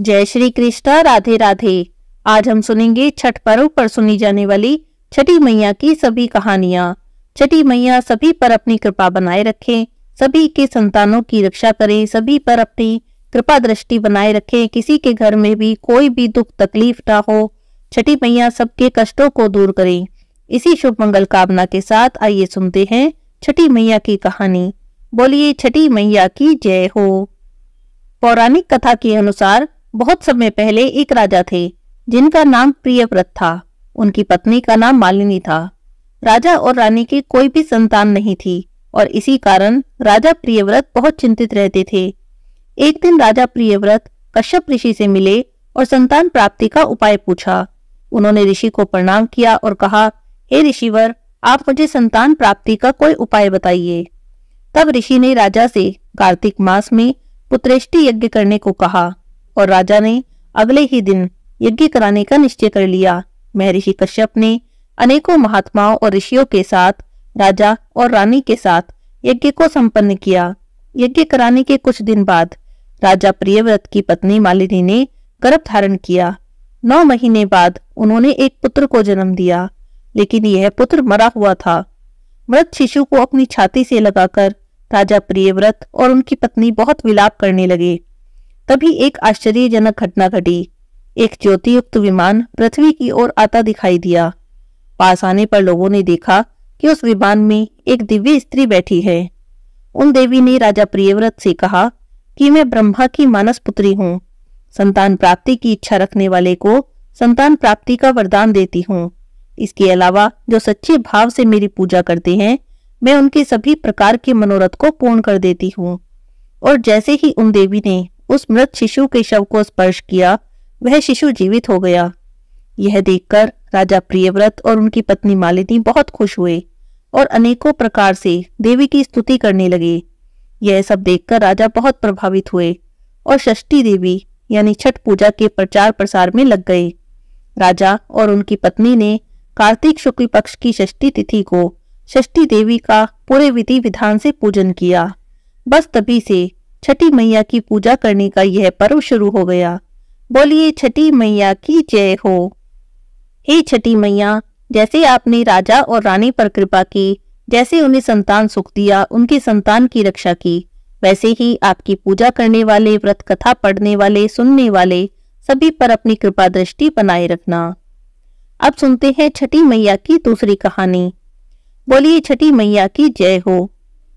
जय श्री कृष्ण, राधे राधे। आज हम सुनेंगे छठ पर्व पर सुनी जाने वाली छठी मैया की सभी कहानियाँ। छठी मैया सभी पर अपनी कृपा बनाए रखें, सभी के संतानों की रक्षा करें, सभी पर अपनी कृपा दृष्टि बनाए रखें, किसी के घर में भी कोई भी दुख तकलीफ़ ना हो। छठी मैया सबके कष्टों को दूर करें। इसी शुभ मंगल कामना के साथ आइए सुनते हैं छठी मैया की कहानी। बोलिए, छठी मैया की जय हो। पौराणिक कथा के अनुसार बहुत समय पहले एक राजा थे, जिनका नाम प्रियव्रत था। उनकी पत्नी का नाम मालिनी था। राजा और रानी की कोई भी संतान नहीं थी, और इसी कारण राजा प्रियव्रत बहुत चिंतित रहते थे। एक दिन राजा प्रियव्रत कश्यप ऋषि से मिले और संतान प्राप्ति का उपाय पूछा। उन्होंने ऋषि को प्रणाम किया और कहा, हे ऋषिवर, आप मुझे संतान प्राप्ति का कोई उपाय बताइए। तब ऋषि ने राजा से कार्तिक मास में पुत्रेष्टि यज्ञ करने को कहा। और राजा ने अगले ही दिन यज्ञ कराने का निश्चय कर लिया। महर्षि कश्यप ने अनेकों महात्माओं और ऋषियों के साथ, राजा और रानी के साथ यज्ञ को संपन्न किया। यज्ञ कराने के कुछ दिन बाद राजा प्रियव्रत की पत्नी मालिनी ने गर्भ धारण किया। नौ महीने बाद उन्होंने एक पुत्र को जन्म दिया, लेकिन यह पुत्र मरा हुआ था। मृत शिशु को अपनी छाती से लगाकर राजा प्रियव्रत और उनकी पत्नी बहुत विलाप करने लगे। तभी एक आश्चर्यजनक घटना घटी। एक ज्योतियुक्त विमान पृथ्वी की ओर आता दिखाई दिया। पास आने पर लोगों ने देखा कि उस विमान में एक दिव्य स्त्री बैठी है। उन देवी ने राजा प्रियव्रत से कहा कि मैं ब्रह्मा की मानस पुत्री हूँ। संतान प्राप्ति की इच्छा रखने वाले को संतान प्राप्ति का वरदान देती हूँ। इसके अलावा जो सच्चे भाव से मेरी पूजा करते हैं, मैं उनके सभी प्रकार के मनोरथ को पूर्ण कर देती हूँ। और जैसे ही उन देवी ने उस मृत शिशु के शव को स्पर्श किया, वह शिशु जीवित हो गया। यह देखकर राजा प्रियव्रत और उनकी पत्नी मालिनी बहुत खुश हुए और अनेकों प्रकार से देवी की स्तुति करने लगे। यह सब देखकर राजा बहुत प्रभावित हुए और षष्ठी देवी, यानी छठ पूजा के प्रचार प्रसार में लग गए। राजा और उनकी पत्नी ने कार्तिक शुक्ल पक्ष की षष्ठी तिथि को षष्ठी देवी का पूरे विधि विधान से पूजन किया। बस तभी से छठी मैया की पूजा करने का यह पर्व शुरू हो गया। बोलिए छठी मैया की जय हो। हे छठी मैया, जैसे आपने राजा और रानी पर कृपा की, जैसे उन्हें संतान सुख दिया, उनकी संतान की रक्षा की, वैसे ही आपकी पूजा करने वाले, व्रत कथा पढ़ने वाले, सुनने वाले, सभी पर अपनी कृपा दृष्टि बनाए रखना। अब सुनते हैं छठी मैया की दूसरी कहानी। बोलिए छठी मैया की जय हो।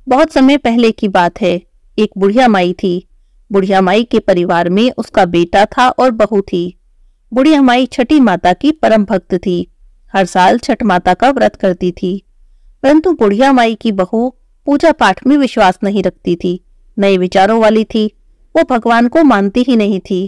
बहुत समय पहले की बात है। एक बुढ़िया माई थी। बुढ़िया माई के परिवार में उसका बेटा था और बहू थी। बुढ़िया माई छठी माता की परम भक्त थी। हर साल छठ माता का व्रत करती थी। परंतु बुढ़िया माई की बहू पूजा पाठ में विश्वास नहीं रखती थी। नए विचारों वाली थी। वो भगवान को मानती ही नहीं थी।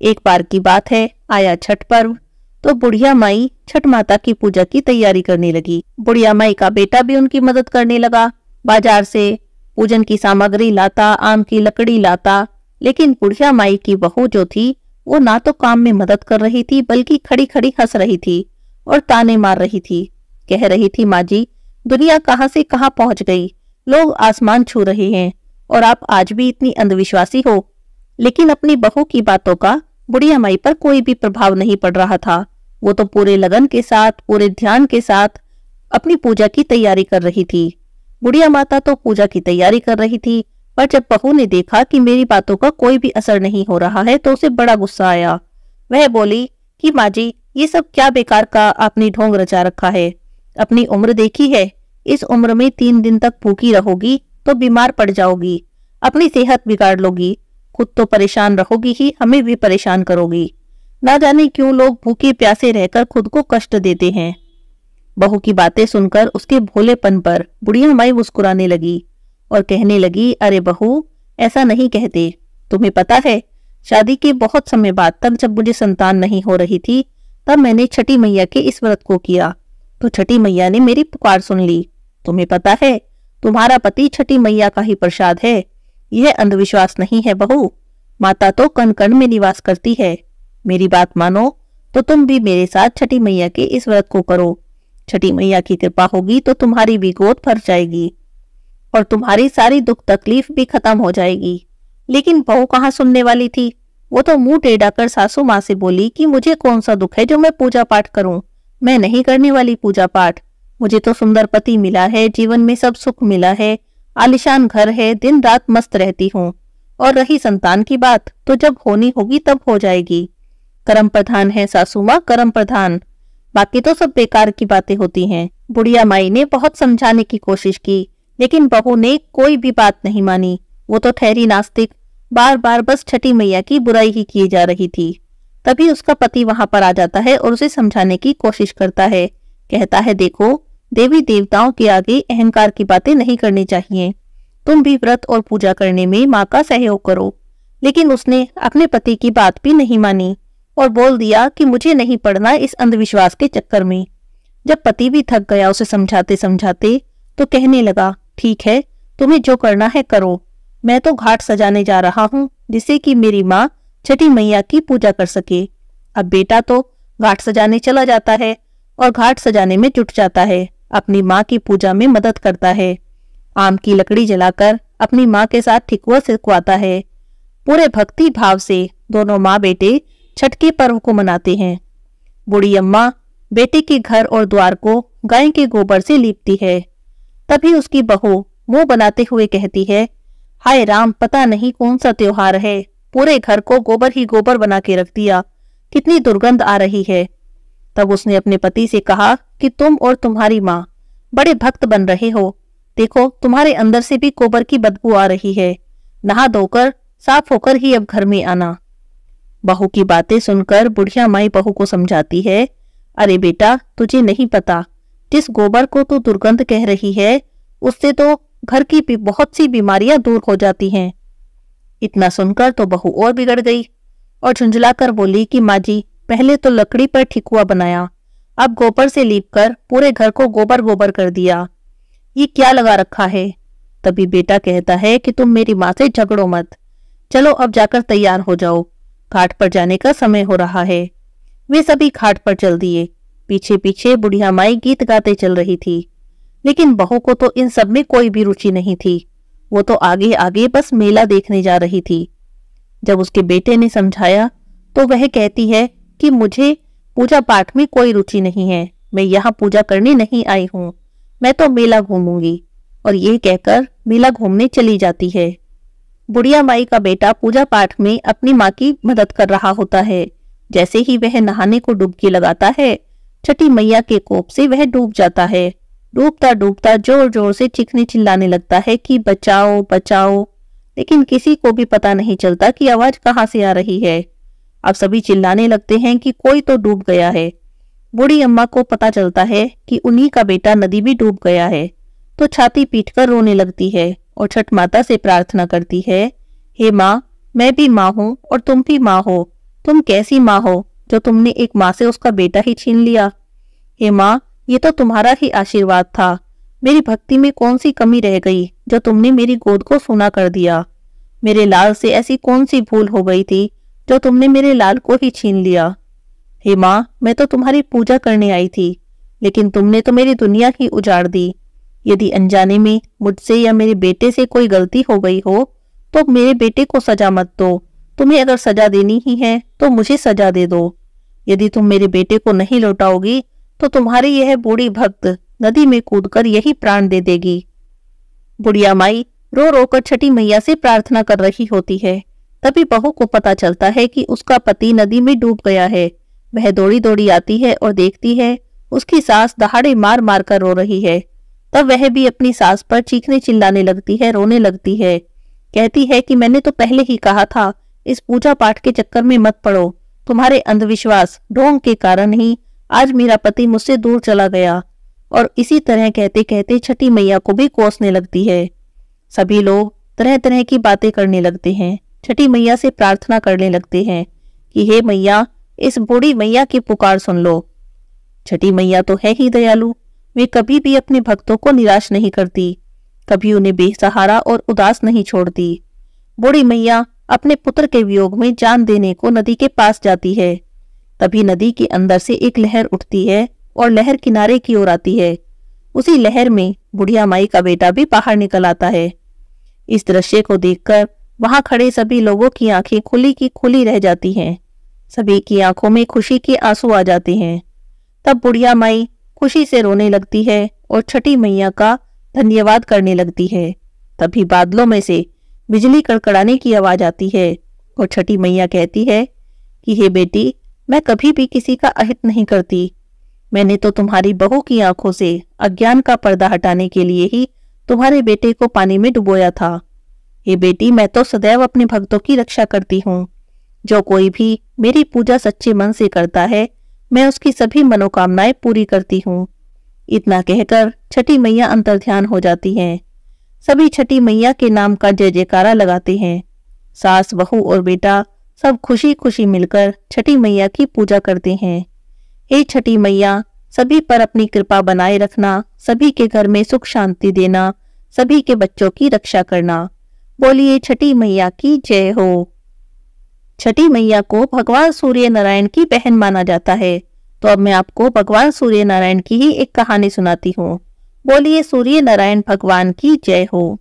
एक बार की बात है, आया छठ पर्व तो बुढ़िया माई छठ माता की पूजा की तैयारी करने लगी। बुढ़िया माई का बेटा भी उनकी मदद करने लगा। बाज़ार से पूजन की सामग्री लाता, आम की लकड़ी लाता, लेकिन बुढ़िया माई की बहू जो थी, वो ना तो काम में मदद कर रही थी, बल्कि खड़ी खड़ी हंस रही थी और ताने मार रही थी। कह रही थी, माँ जी, दुनिया कहाँ से कहाँ पहुँच गई? लोग आसमान छू रहे हैं और आप आज भी इतनी अंधविश्वासी हो। लेकिन अपनी बहू की बातों का बुढ़िया माई पर कोई भी प्रभाव नहीं पड़ रहा था। वो तो पूरे लगन के साथ, पूरे ध्यान के साथ अपनी पूजा की तैयारी कर रही थी। बुढ़िया माता तो पूजा की तैयारी कर रही थी, पर जब बहू ने देखा कि मेरी बातों का कोई भी असर नहीं हो रहा है तो उसे बड़ा गुस्सा आया। वह बोली, कि माँ जी ये सब क्या बेकार का आपने ढोंग रचा रखा है? अपनी उम्र देखी है? इस उम्र में तीन दिन तक भूखी रहोगी तो बीमार पड़ जाओगी। अपनी सेहत बिगाड़ लोगी। खुद तो परेशान रहोगी ही, हमें भी परेशान करोगी। ना जाने क्यों लोग भूखे प्यासे रहकर खुद को कष्ट देते हैं। बहू की बातें सुनकर उसके भोलेपन पर बुढ़िया माई मुस्कुराने लगी और कहने लगी, अरे बहू, ऐसा नहीं कहते। तुम्हें पता है, शादी के बहुत समय बाद तक जब मुझे संतान नहीं हो रही थी, तब मैंने छठी मैया के इस व्रत को किया। तो छठी मैया ने मेरी पुकार सुन ली। तुम्हें पता है, तुम्हारा पति छठी मैया का ही प्रसाद है। यह अंधविश्वास नहीं है बहू। माता तो कण कण में निवास करती है। मेरी बात मानो तो तुम भी मेरे साथ छठी मैया के इस व्रत को करो। छठी मैया की कृपा होगी तो तुम्हारी गोद भर जाएगी और तुम्हारी सारी दुख तकलीफ़ भी खत्म हो जाएगी। लेकिन बहू कहाँ सुनने वाली थी? वो तो मुँह टेढ़ा कर सासू माँ से बोली कि मुझे कौन सा दुख है जो मैं पूजा पाठ करूँ? मैं नहीं करने वाली पूजा पाठ। मुझे तो सुंदर पति मिला है, जीवन में सब सुख मिला है, आलिशान घर है, दिन रात मस्त रहती हूँ। और रही संतान की बात तो जब होनी होगी तब हो जाएगी। कर्म प्रधान है सासू माँ, कर्म प्रधान। बाकी तो सब बेकार की बातें होती हैं। बुढ़िया माई ने बहुत समझाने की कोशिश की, लेकिन बहू ने कोई भी बात नहीं मानी। वो तो ठहरी नास्तिक बार बार बस छठी मैया की बुराई ही की जा रही थी। तभी उसका पति वहाँ पर आ जाता है और उसे समझाने की कोशिश करता है। कहता है, देखो, देवी देवताओं के आगे अहंकार की बातें नहीं करनी चाहिए। तुम भी व्रत और पूजा करने में माँ का सहयोग करो। लेकिन उसने अपने पति की बात भी नहीं मानी। और बोल दिया कि मुझे नहीं पड़ना इस अंधविश्वास के चक्कर में। जब पति भी थक गया उसे समझाते समझाते तो कहने लगा, ठीक है, तुम्हें जो करना है करो। मैं तो घाट सजाने जा रहा हूँ, जिससे कि मेरी माँ छठी मैया की पूजा कर सके। अब बेटा तो घाट सजाने चला जाता है और घाट सजाने में जुट जाता है। अपनी माँ की पूजा में मदद करता है। आम की लकड़ी जलाकर अपनी माँ के साथ ठिकुआ सिकवाता है। पूरे भक्ति भाव से दोनों माँ बेटे छठ के पर्व को मनाते हैं। बूढ़ी अम्मा बेटे के घर और द्वार को गाय के गोबर से लीपती है। तभी उसकी बहू मुँह बनाते हुए कहती है, हाय राम, पता नहीं कौन सा त्योहार है। पूरे घर को गोबर ही गोबर बना के रख दिया। कितनी दुर्गंध आ रही है। तब उसने अपने पति से कहा कि तुम और तुम्हारी माँ बड़े भक्त बन रहे हो। देखो, तुम्हारे अंदर से भी गोबर की बदबू आ रही है। नहा धोकर, साफ़ होकर ही अब घर में आना। बहू की बातें सुनकर बुढ़िया माई बहू को समझाती है, अरे बेटा, तुझे नहीं पता, जिस गोबर को तू दुर्गंध कह रही है, उससे तो घर की भी बहुत सी बीमारियाँ दूर हो जाती हैं। इतना सुनकर तो बहू और बिगड़ गई और झुंझलाकर बोली कि माँ जी, पहले तो लकड़ी पर ठिकुआ बनाया, अब गोबर से लीपकर पूरे घर को गोबर गोबर कर दिया। ये क्या लगा रखा है? तभी बेटा कहता है कि तुम मेरी माँ से झगड़ो मत। चलो अब जाकर तैयार हो जाओ। घाट पर जाने का समय हो रहा है। वे सभी घाट पर चल दिए। पीछे पीछे बुढ़िया माई गीत गाते चल रही थी। लेकिन बहू को तो इन सब में कोई भी रुचि नहीं थी। वो तो आगे आगे बस मेला देखने जा रही थी। जब उसके बेटे ने समझाया तो वह कहती है कि मुझे पूजा पाठ में कोई रुचि नहीं है। मैं यहाँ पूजा करने नहीं आई हूँ। मैं तो मेला घूमूँगी। और ये कहकर मेला घूमने चली जाती है। बुढ़िया माई का बेटा पूजा पाठ में अपनी माँ की मदद कर रहा होता है। जैसे ही वह नहाने को डुबकी लगाता है, छठी मैया के कोप से वह डूब जाता है। डूबता डूबता ज़ोर ज़ोर से चिखने चिल्लाने लगता है कि, बचाओ बचाओ। लेकिन किसी को भी पता नहीं चलता कि आवाज़ कहाँ से आ रही है। अब सभी चिल्लाने लगते हैं कि कोई तो डूब गया है। बूढ़ी अम्मा को पता चलता है कि उन्हीं का बेटा नदी भी डूब गया है। तो छाती पीट कर रोने लगती है। और छठ माता से प्रार्थना करती है, हे माँ, मैं भी माँ हूँ और तुम भी माँ हो। तुम कैसी माँ हो जो तुमने एक माँ से उसका बेटा ही छीन लिया? हे माँ, ये तो तुम्हारा ही आशीर्वाद था। मेरी भक्ति में कौन सी कमी रह गई जो तुमने मेरी गोद को सुना कर दिया? मेरे लाल से ऐसी कौन सी भूल हो गई थी जो तुमने मेरे लाल को ही छीन लिया? हे माँ, मैं तो तुम्हारी पूजा करने आई थी, लेकिन तुमने तो मेरी दुनिया ही उजाड़ दी। यदि अनजाने में मुझसे या मेरे बेटे से कोई गलती हो गई हो तो मेरे बेटे को सजा मत दो। तुम्हें अगर सजा देनी ही है तो मुझे सजा दे दो। यदि तुम मेरे बेटे को नहीं लौटाओगी तो तुम्हारी यह बूढ़ी भक्त नदी में कूदकर यही प्राण दे देगी। बुढ़िया माई, रो रो कर छठी मैया से प्रार्थना कर रही होती है। तभी बहू को पता चलता है कि उसका पति नदी में डूब गया है। वह दौड़ी दौड़ी आती है और देखती है, उसकी सास दहाड़े मार मार कर रो रही है। तब वह भी अपनी सास पर चीखने चिल्लाने लगती है, रोने लगती है। कहती है कि मैंने तो पहले ही कहा था, इस पूजा पाठ के चक्कर में मत पड़ो। तुम्हारे अंधविश्वास ढोंग के कारण ही आज मेरा पति मुझसे दूर चला गया। और इसी तरह कहते कहते छठी मैया को भी कोसने लगती है। सभी लोग तरह तरह की बातें करने लगते हैं। छठी मैया से प्रार्थना करने लगते हैं कि, हे मैया, इस बूढ़ी मैया की पुकार सुन लो। छठी मैया तो है ही दयालु। वे कभी भी अपने भक्तों को निराश नहीं करती, कभी उन्हें बेसहारा और उदास नहीं छोड़ती। बूढ़ी मैया अपने पुत्र के वियोग में जान देने को नदी के पास जाती है। तभी नदी के अंदर से एक लहर उठती है और लहर किनारे की ओर आती है। उसी लहर में बुढ़िया माई का बेटा भी बाहर निकल आता है। इस दृश्य को देखकर वहाँ खड़े सभी लोगों की आँखें खुली की खुली रह जाती हैं। सभी की आँखों में खुशी के आँसू आ जाते हैं। तब बुढ़िया माई खुशी से रोने लगती है और छठी मैया का धन्यवाद करने लगती है। तभी बादलों में से बिजली कड़कड़ाने की आवाज़ आती है और छठी मैया कहती है कि, हे बेटी, मैं कभी भी किसी का अहित नहीं करती। मैंने तो तुम्हारी बहू की आँखों से अज्ञान का पर्दा हटाने के लिए ही तुम्हारे बेटे को पानी में डुबोया था। ये बेटी, मैं तो सदैव अपने भक्तों की रक्षा करती हूँ। जो कोई भी मेरी पूजा सच्चे मन से करता है मैं उसकी सभी मनोकामनाएँ पूरी करती हूँ। इतना कहकर छठी मैया अंतर ध्यान हो जाती हैं। सभी छठी मैया के नाम का जय जयकारा लगाते हैं। सास, बहू और बेटा सब खुशी खुशी मिलकर छठी मैया की पूजा करते हैं। हे छठी मैया, सभी पर अपनी कृपा बनाए रखना, सभी के घर में सुख शांति देना, सभी के बच्चों की रक्षा करना। बोलिए छठी मैया की जय हो। छठी मैया को भगवान सूर्य नारायण की बहन माना जाता है। तो अब मैं आपको भगवान सूर्य नारायण की ही एक कहानी सुनाती हूँ। बोलिए सूर्य नारायण भगवान की जय हो।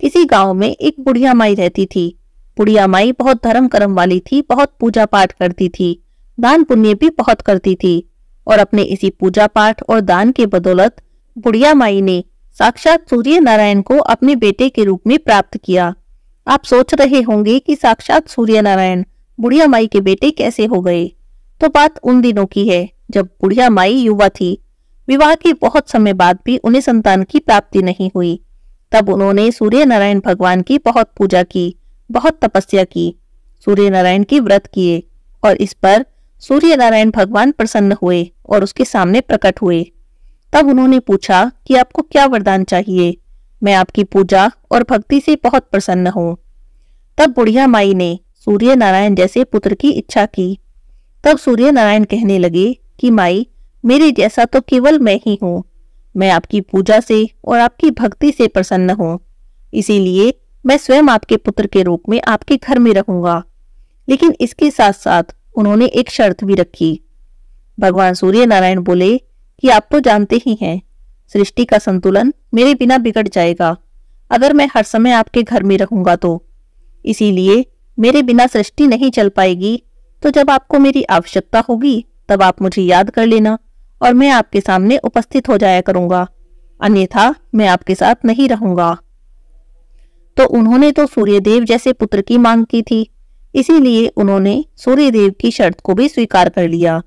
किसी गाँव में एक बुढ़िया माई रहती थी। बुढ़िया माई बहुत धर्म कर्म वाली थी, बहुत पूजा पाठ करती थी, दान पुण्य भी बहुत करती थी। और अपने इसी पूजा पाठ और दान के बदौलत बुढ़िया माई ने साक्षात सूर्य नारायण को अपने बेटे के रूप में प्राप्त किया। आप सोच रहे होंगे कि साक्षात सूर्य नारायण बुढ़िया माई के बेटे कैसे हो गए? तो बात उन दिनों की है, जब बुढ़िया माई युवा थी। विवाह के बहुत समय बाद भी उन्हें संतान की प्राप्ति नहीं हुई। तब उन्होंने सूर्य नारायण भगवान की बहुत पूजा की, बहुत तपस्या की सूर्य नारायण की व्रत किए और इस पर सूर्य नारायण भगवान प्रसन्न हुए और उसके सामने प्रकट हुए। तब उन्होंने पूछा कि आपको क्या वरदान चाहिए? मैं आपकी पूजा और भक्ति से बहुत प्रसन्न हूँ। तब बुढ़िया माई ने सूर्य नारायण जैसे पुत्र की इच्छा की। तब सूर्य नारायण कहने लगे कि माई, मेरे जैसा तो केवल मैं ही हूँ। मैं आपकी पूजा से और आपकी भक्ति से प्रसन्न हूँ। इसीलिए मैं स्वयं आपके पुत्र के रूप में आपके घर में रहूँगा। लेकिन इसके साथ साथ उन्होंने एक शर्त भी रखी। भगवान सूर्य नारायण बोले कि आप तो जानते ही हैं सृष्टि का संतुलन मेरे बिना बिगड़ जाएगा। अगर मैं हर समय आपके घर में रहूँगा तो। इसीलिए मेरे बिना सृष्टि नहीं चल पाएगी। तो जब आपको मेरी आवश्यकता होगी, तब आप मुझे याद कर लेना और मैं आपके सामने उपस्थित हो जाया करूँगा। अन्यथा मैं आपके साथ नहीं रहूँगा। तो उन्होंने तो सूर्यदेव जैसे पुत्र की मांग की थी। इसीलिए उन्होंने सूर्यदेव की शर्त को भी स्वीकार कर लिया।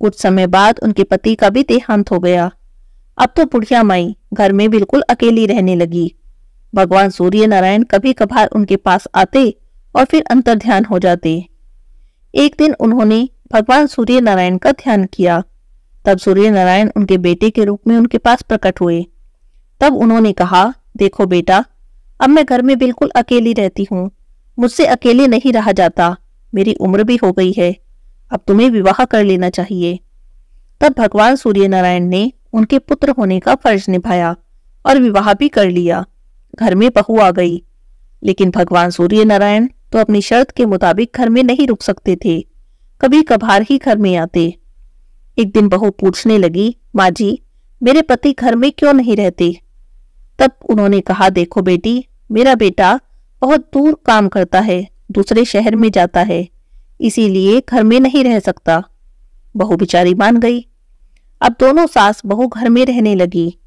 कुछ समय बाद उनके पति का भी देहांत हो गया। अब तो बुढ़िया माई घर में बिल्कुल अकेली रहने लगी। भगवान सूर्य नारायण कभी कभार उनके पास आते और फिर अंतर ध्यान हो जाते। एक दिन उन्होंने भगवान सूर्य नारायण का ध्यान किया। तब सूर्य नारायण उनके बेटे के रूप में उनके पास प्रकट हुए। तब उन्होंने कहा, देखो बेटा, अब मैं घर में बिल्कुल अकेली रहती हूँ। मुझसे अकेले नहीं रहा जाता। मेरी उम्र भी हो गई है। अब तुम्हें विवाह कर लेना चाहिए। तब भगवान सूर्य नारायण ने उनके पुत्र होने का फ़र्ज़ निभाया और विवाह भी कर लिया। घर में बहू आ गई। लेकिन भगवान सूर्य नारायण तो अपनी शर्त के मुताबिक घर में नहीं रुक सकते थे। कभी कभार ही घर में आते। एक दिन बहू पूछने लगी, माँ जी, मेरे पति घर में क्यों नहीं रहते? तब उन्होंने कहा, देखो बेटी, मेरा बेटा बहुत दूर काम करता है, दूसरे शहर में जाता है, इसीलिए घर में नहीं रह सकता। बहू बिचारी मान गई। अब दोनों सास बहू घर में रहने लगी।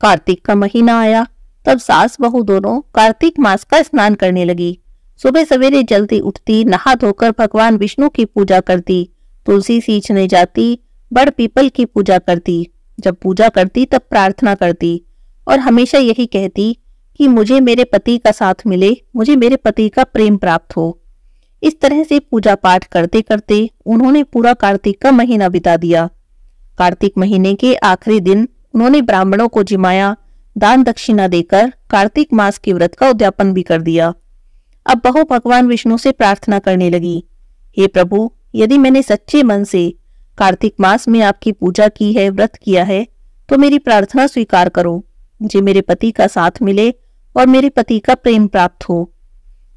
कार्तिक का महीना आया, तब सास बहू दोनों कार्तिक मास का स्नान करने लगी। सुबह सवेरे जल्दी उठती, नहा धोकर भगवान विष्णु की पूजा करती, तुलसी सींचने जाती, बड़ पीपल की पूजा करती। जब पूजा करती, तब प्रार्थना करती और हमेशा यही कहती कि मुझे मेरे पति का साथ मिले, मुझे मेरे पति का प्रेम प्राप्त हो। इस तरह से पूजा पाठ करते करते उन्होंने पूरा कार्तिक का महीना बिता दिया। कार्तिक महीने के आखिरी दिन उन्होंने ब्राह्मणों को जिमाया, दान दक्षिणा देकर कार्तिक मास के व्रत का उद्यापन भी कर दिया। अब बहु भगवान विष्णु से प्रार्थना करने लगी, हे प्रभु, यदि मैंने सच्चे मन से कार्तिक मास में आपकी पूजा की है, व्रत किया है तो मेरी प्रार्थना स्वीकार करो, मुझे मेरे पति का साथ मिले और मेरे पति का प्रेम प्राप्त हो।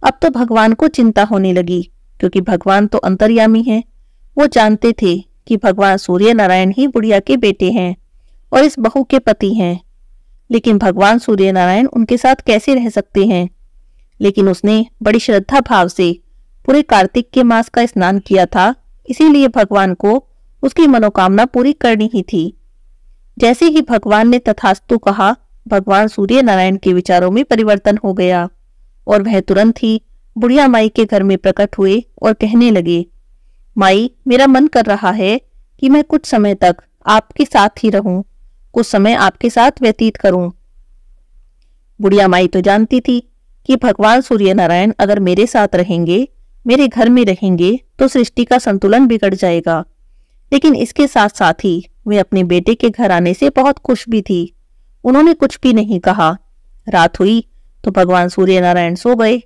अब तो भगवान को चिंता होने लगी, क्योंकि भगवान तो अंतर्यामी है, वो जानते थे कि भगवान सूर्य नारायण ही बुढ़िया के बेटे हैं और इस बहू के पति हैं। लेकिन भगवान सूर्य नारायण उनके साथ कैसे रह सकते हैं? लेकिन उसने बड़ी श्रद्धा भाव से पूरे कार्तिक के मास का स्नान किया था, इसीलिए भगवान को उसकी मनोकामना पूरी करनी ही थी। जैसे ही भगवान ने तथास्तु कहा, भगवान सूर्य नारायण के विचारों में परिवर्तन हो गया और वह तुरंत ही बुढ़िया माई के घर में प्रकट हुए और कहने लगे माई, मेरा मन कर रहा है कि मैं कुछ समय तक आपके साथ ही रहूँ, कुछ समय आपके साथ व्यतीत करूँ। बुढ़िया माई तो जानती थी कि भगवान सूर्य नारायण अगर मेरे साथ रहेंगे, मेरे घर में रहेंगे तो सृष्टि का संतुलन बिगड़ जाएगा। लेकिन इसके साथ साथ ही वे अपने बेटे के घर आने से बहुत खुश भी थी। उन्होंने कुछ भी नहीं कहा। रात हुई तो भगवान सूर्य नारायण सो गए।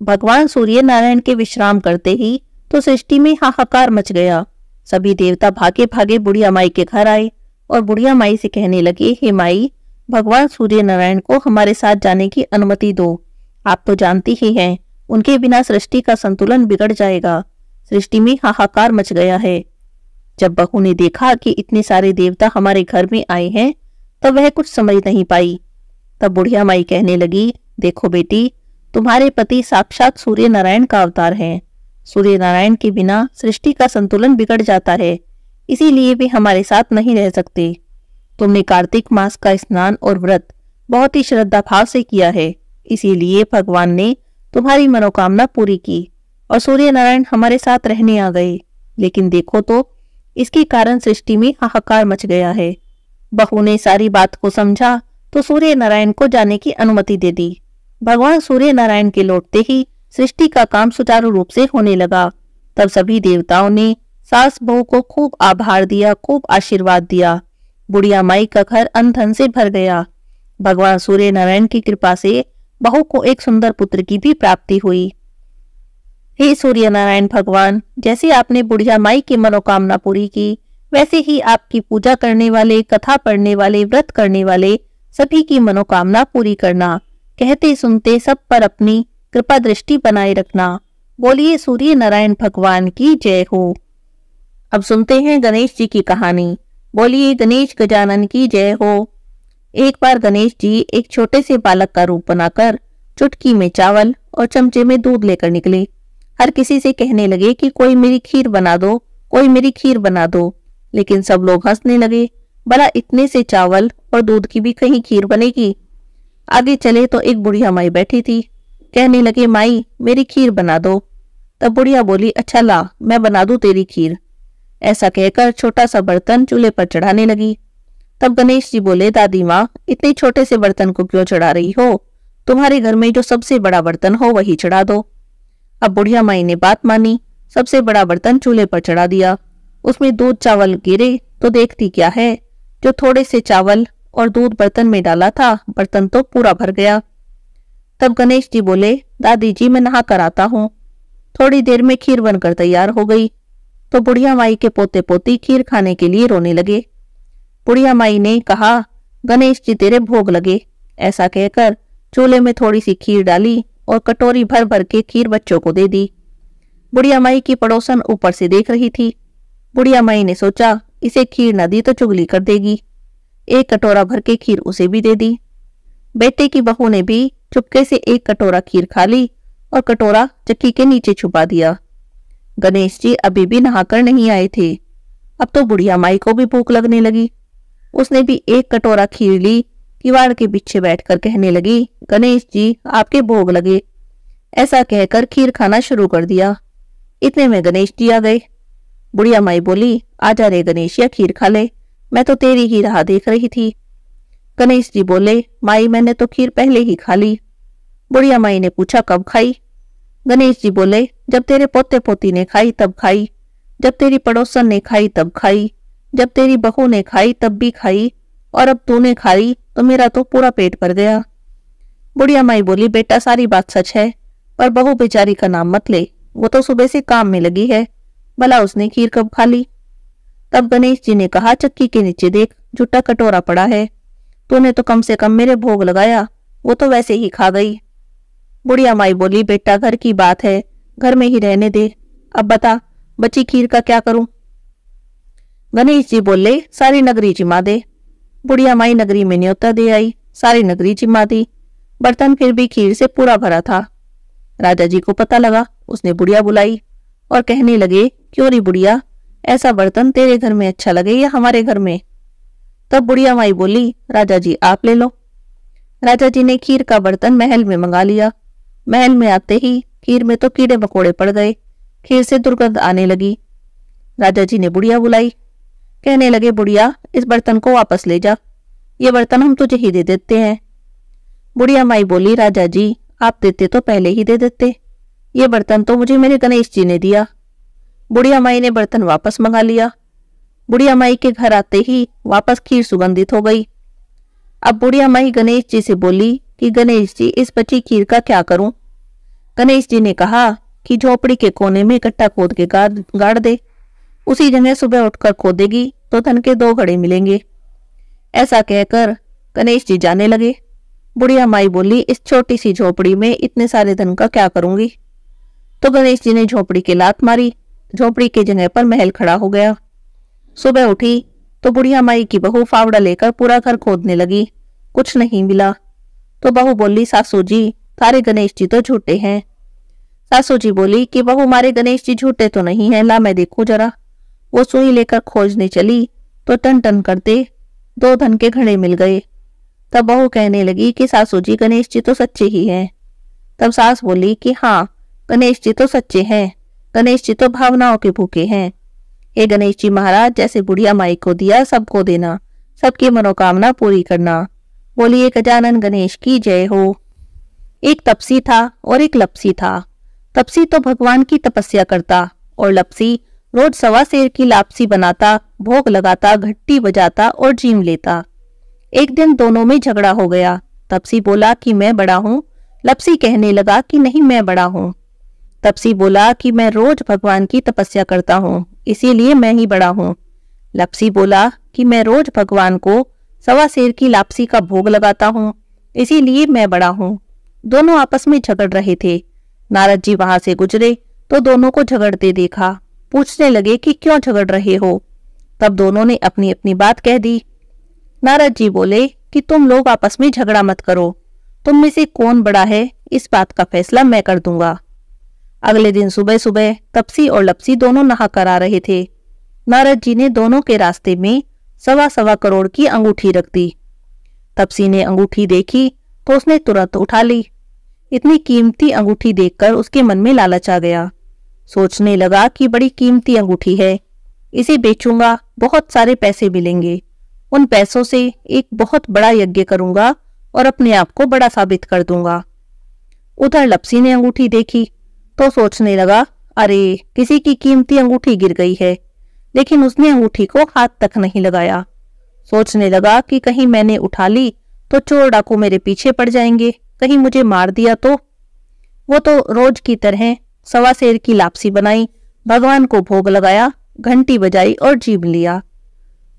भगवान सूर्य नारायण के विश्राम करते ही तो सृष्टि में हाहाकार मच गया। सभी देवता भागे भागे बुढ़िया माई के घर आए और बुढ़िया माई से कहने लगे, हे माई, भगवान सूर्य नारायण को हमारे साथ जाने की अनुमति दो। आप तो जानती ही हैं, उनके बिना सृष्टि का संतुलन बिगड़ जाएगा। सृष्टि में हाहाकार मच गया है। जब बहू ने देखा कि इतने सारे देवता हमारे घर में आए हैं तब वह कुछ समझ नहीं पाई। तब बुढ़िया माई कहने लगी, देखो बेटी, तुम्हारे पति साक्षात सूर्य नारायण का अवतार है। सूर्य नारायण के बिना सृष्टि का संतुलन बिगड़ जाता है, इसीलिए वे हमारे साथ नहीं रह सकते। तुमने कार्तिक मास का स्नान और व्रत बहुत ही श्रद्धा भाव से किया है, इसीलिए भगवान ने तुम्हारी मनोकामना पूरी की और सूर्य नारायण हमारे साथ रहने आ गए। लेकिन देखो तो इसके कारण सृष्टि में हाहाकार मच गया है। बहू ने सारी बात को समझा तो सूर्य नारायण को जाने की अनुमति दे दी। भगवान सूर्य नारायण के लौटते ही सृष्टि का काम सुचारू रूप से होने लगा। तब सभी देवताओं ने सास बहू को खूब आभार दिया, खूब आशीर्वाद दिया। बुढ़िया माई का घर अंधन से भर गया। भगवान सूर्य नारायण की कृपा से बहू को एक सुंदर पुत्र की भी प्राप्ति हुई। हे सूर्य नारायण भगवान, जैसे आपने बुढ़िया माई की मनोकामना पूरी की, वैसे ही आपकी पूजा करने वाले, कथा पढ़ने वाले, व्रत करने वाले सभी की मनोकामना पूरी करना। कहते सुनते सब पर अपनी कृपा दृष्टि बनाए रखना। बोलिए, सूर्य नारायण भगवान की जय हो। अब सुनते हैं गणेश जी की कहानी। बोलिए, गणेश गजानन की जय हो। एक बार गणेश जी एक छोटे से बालक का रूप बनाकर चुटकी में चावल और चमचे में दूध लेकर निकले। हर किसी से कहने लगे कि, कोई मेरी खीर बना दो, कोई मेरी खीर बना दो। लेकिन सब लोग हंसने लगे। भला इतने से चावल और दूध की भी कहीं खीर बनेगी? आगे चले तो एक बुढ़िया माई बैठी थी। कहने लगे, माई, मेरी खीर बना दो। तब बुढ़िया बोली अच्छा ला, मैं बना दू तेरी खीर। ऐसा कहकर छोटा सा बर्तन चूल्हे पर चढ़ाने लगी। तब गणेश जी बोले, दादी माँ, इतने छोटे से बर्तन को क्यों चढ़ा रही हो? तुम्हारे घर में जो सबसे बड़ा बर्तन हो, वही चढ़ा दो। अब बुढ़िया माई ने बात मानी, सबसे बड़ा बर्तन चूल्हे पर चढ़ा दिया। उसमें दूध चावल गिरे तो देखती क्या है? जो थोड़े से चावल और दूध बर्तन में डाला था, बर्तन तो पूरा भर गया। तब गणेश जी बोले, दादी जी, मैं नहा कर आता हूँ। थोड़ी देर में खीर बनकर तैयार हो गई तो बुढ़िया माई के पोते पोती खीर खाने के लिए रोने लगे। बुढ़िया माई ने कहा, गणेश जी, तेरे भोग लगे। ऐसा कहकर चूल्हे में थोड़ी सी खीर डाली और कटोरी भर भर के खीर बच्चों को दे दी। बुढ़िया माई की पड़ोसन ऊपर से देख रही थी। बुढ़िया माई ने सोचा, इसे खीर न दी तो चुगली कर देगी। एक कटोरा भर के खीर उसे भी दे दी। बेटे की बहू ने भी चुपके से एक कटोरा खीर खा ली और कटोरा चक्की के नीचे छुपा दिया। गणेश जी अभी भी नहाकर नहीं आए थे। अब तो बुढ़िया माई को भी भूख लगने लगी। उसने भी एक कटोरा खीर ली किवाड़ के पीछे बैठकर कहने लगी, गणेश जी, आपके भोग लगे। ऐसा कहकर खीर खाना शुरू कर दिया। इतने में गणेश जी आ गए। बुढ़िया माई बोली आजा रे गणेश, या खीर खा ले। मैं तो तेरी ही राह देख रही थी। गणेश जी बोले, माई मैंने तो खीर पहले ही खा ली। बुढ़िया माई ने पूछा, कब खाई? गणेश जी बोले, जब तेरे पोते पोती ने खाई, तब खाई। जब तेरी पड़ोसन ने खाई, तब खाई। जब तेरी बहू ने खाई, तब भी खाई। और अब तूने खाई तो मेरा तो पूरा पेट भर गया। बुढ़िया माई बोली, बेटा, सारी बात सच है, पर बहू बेचारी का नाम मत ले। वो तो सुबह से काम में लगी है। भला उसने खीर कब खा ली? तब गणेश जी ने कहा, चक्की के नीचे देख झूठा कटोरा पड़ा है। तूने तो कम से कम मेरे भोग लगाया, वो तो वैसे ही खा गई। बुढ़िया माई बोली, बेटा, घर की बात है, घर में ही रहने दे। अब बता, बची खीर का क्या करूँ? गणेश जी बोले, सारी नगरी जिमा दे। बुढ़िया माई नगरी में न्योता दे आई, सारी नगरी जिमा दी। बर्तन फिर भी खीर से पूरा भरा था। राजा जी को पता लगा, उसने बुढ़िया बुलाई और कहने लगे, क्यों री बुढ़िया, ऐसा बर्तन तेरे घर में अच्छा लगे या हमारे घर में? तब बुढ़िया माई बोली राजा जी आप ले लो। राजा जी ने खीर का बर्तन महल में मंगा लिया। महल में आते ही खीर में तो कीड़े मकोड़े पड़ गए। खीर से दुर्गंध आने लगी। राजा जी ने बुढ़िया बुलाई। कहने लगे, बुढ़िया, इस बर्तन को वापस ले जा। ये बर्तन हम तुझे ही दे देते हैं। बुढ़िया माई बोली राजा जी आप देते तो पहले ही दे देते। ये बर्तन तो मुझे मेरे गणेश जी ने दिया। बुढ़िया माई ने बर्तन वापस मंगा लिया। बुढ़िया माई के घर आते ही वापस खीर सुगंधित हो गई। अब बुढ़िया माई गणेश जी से बोली कि गणेश जी इस बची खीर का क्या करूँ? गणेश जी ने कहा कि झोपड़ी के कोने में इकट्ठा खोद के गाड़ दे। उसी जगह सुबह उठकर खोदेगी तो धन के दो घड़े मिलेंगे। ऐसा कहकर गणेश जी जाने लगे। बुढ़िया माई बोली, इस छोटी सी झोपड़ी में इतने सारे धन का क्या करूँगी? तो गणेश जी ने झोपड़ी की लात मारी। झोपड़ी के जगह पर महल खड़ा हो गया। सुबह उठी तो बुढ़िया माई की बहू फावड़ा लेकर पूरा घर खोदने लगी। कुछ नहीं मिला। तो बहू बोली, सासू जी, थारे गणेश जी तो झूठे हैं। सासू जी बोली, कि बहू मारे गणेश जी झूठे तो नहीं है? ला, मैं देखू जरा। वो सुई लेकर खोजने चली तो टन टन करते दो धन के घड़े मिल गए। तब बहू कहने लगी कि, सासू जी, गणेश जी तो सच्चे ही हैं। तब सास बोली कि हाँ गणेश जी तो सच्चे हैं। गणेश जी तो भावनाओं के भूखे हैं। हे गणेश जी महाराज, जैसे बुढ़िया माई को दिया सबको देना, सबकी मनोकामना पूरी करना। बोलिए, गजानन गणेश की जय हो। एक तपसी था और एक लपसी था। तपसी तो भगवान की तपस्या करता और लपसी रोज सवा शेर की लापसी बनाता, भोग लगाता, घट्टी बजाता और जीम लेता। एक दिन दोनों में झगड़ा हो गया। तपसी बोला कि मैं बड़ा हूँ। लपसी कहने लगा कि नहीं, मैं बड़ा हूँ। तपसी बोला कि मैं रोज भगवान की तपस्या करता हूँ, इसीलिए मैं ही बड़ा हूँ। लपसी बोला कि मैं रोज भगवान को सवा शेर की लापसी का भोग लगाता हूँ, इसीलिए मैं बड़ा हूँ। दोनों आपस में झगड़ रहे थे। नारद जी वहाँ से गुजरे तो दोनों को झगड़ते देखा। पूछने लगे कि क्यों झगड़ रहे हो? तब दोनों ने अपनी अपनी बात कह दी। नारद जी बोले कि तुम लोग आपस में झगड़ा मत करो। तुम में से कौन बड़ा है, इस बात का फैसला मैं कर दूँगा। अगले दिन सुबह सुबह तपसी और लपसी दोनों नहा कर आ रहे थे। नारद जी ने दोनों के रास्ते में सवा सवा करोड़ की अंगूठी रख दी। तपसी ने अंगूठी देखी तो उसने तुरंत उठा ली। इतनी कीमती अंगूठी देखकर उसके मन में लालच आ गया। सोचने लगा कि बड़ी कीमती अंगूठी है। इसे बेचूँगा, बहुत सारे पैसे मिलेंगे। उन पैसों से एक बहुत बड़ा यज्ञ करूँगा और अपने आप को बड़ा साबित कर दूँगा। उधर लपसी ने अंगूठी देखी तो सोचने लगा, अरे, किसी की कीमती अंगूठी गिर गई है, लेकिन उसने अंगूठी को हाथ तक नहीं लगाया। सोचने लगा कि कहीं मैंने उठा ली तो चोर डाकू मेरे पीछे पड़ जाएँगे, कहीं मुझे मार दिया तो। वो तो रोज की तरह सवा शेर की लापसी बनाई, भगवान को भोग लगाया, घंटी बजाई और जीव लिया।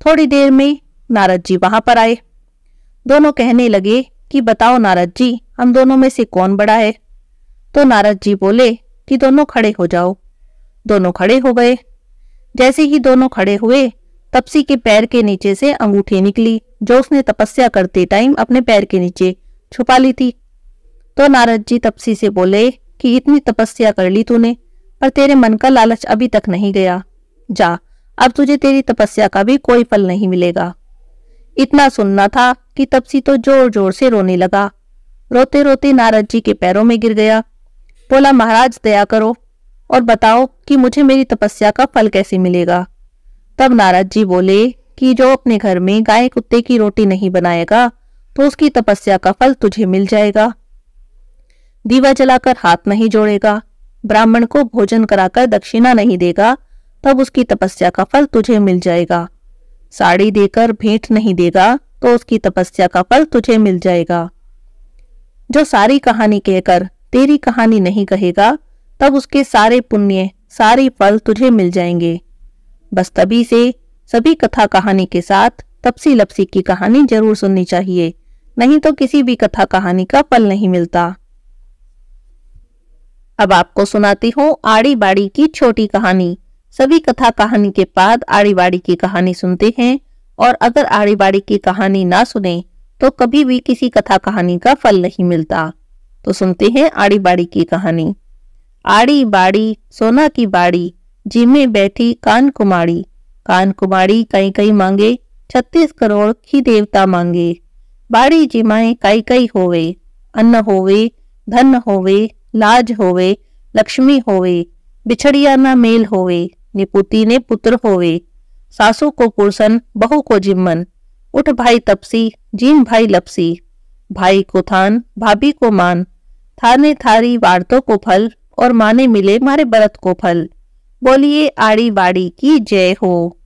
थोड़ी देर में नारद जी वहाँ पर आए। दोनों कहने लगे कि, बताओ नारद जी, हम दोनों में से कौन बड़ा है? तो नारद जी बोले कि दोनों खड़े हो जाओ। दोनों खड़े हो गए। जैसे ही दोनों खड़े हुए, तपसी के पैर के नीचे से अंगूठी निकली, जो उसने तपस्या करते टाइम अपने पैर के नीचे छुपा ली थी। तो नारद जी तपसी से बोले कि इतनी तपस्या कर ली तूने, पर तेरे मन का लालच अभी तक नहीं गया। जा, अब तुझे तेरी तपस्या का भी कोई फल नहीं मिलेगा। इतना सुनना था कि तपसी तो ज़ोर ज़ोर से रोने लगा। रोते रोते नारद जी के पैरों में गिर गया। बोला, महाराज, दया करो और बताओ कि मुझे मेरी तपस्या का फल कैसे मिलेगा? तब नारद जी बोले, कि जो अपने घर में गाय कुत्ते की रोटी नहीं बनाएगा तो उसकी तपस्या का फल तुझे मिल जाएगा। दीवा जलाकर हाथ नहीं जोड़ेगा, ब्राह्मण को भोजन कराकर दक्षिणा नहीं देगा, तब उसकी तपस्या का फल तुझे मिल जाएगा। साड़ी देकर भेंट नहीं देगा तो उसकी तपस्या का फल तुझे मिल जाएगा। जो सारी कहानी कहकर तेरी कहानी नहीं कहेगा, तब उसके सारे पुण्य, सारे फल तुझे मिल जाएँगे। बस तभी से सभी कथा कहानी के साथ तपसी लपसी की कहानी ज़रूर सुननी चाहिए, नहीं तो किसी भी कथा कहानी का फल नहीं मिलता। अब आपको सुनाती हूँ आड़ी बाड़ी की छोटी कहानी। सभी कथा कहानी के बाद आड़ी बाड़ी की कहानी सुनते हैं, और अगर आड़ी बाड़ी की कहानी ना सुने तो कभी भी किसी कथा कहानी का फल नहीं मिलता। तो सुनते हैं आड़ी बाड़ी की कहानी। आड़ी बाड़ी सोना की बाड़ी जिमे बैठी कान कुमारी कान कुमारी कई कई मांगे, छत्तीस करोड़ की देवता मांगे। बाड़ी जिमाए कई कई होवे, अन्न होवे, धन होवे, लाज होवे, लक्ष्मी होवे, बिछड़िया ना मेल होवे, निपुति ने पुत्र होवे। सासू को पुरसन, बहू को जिम्मन। उठ भाई तपसी, जीन भाई लपसी। भाई को थान, भाभी को मान। थाने थारी वार्तों को फल और माने मिले मारे बरत को फल। बोलिए आड़ी वाड़ी की जय हो।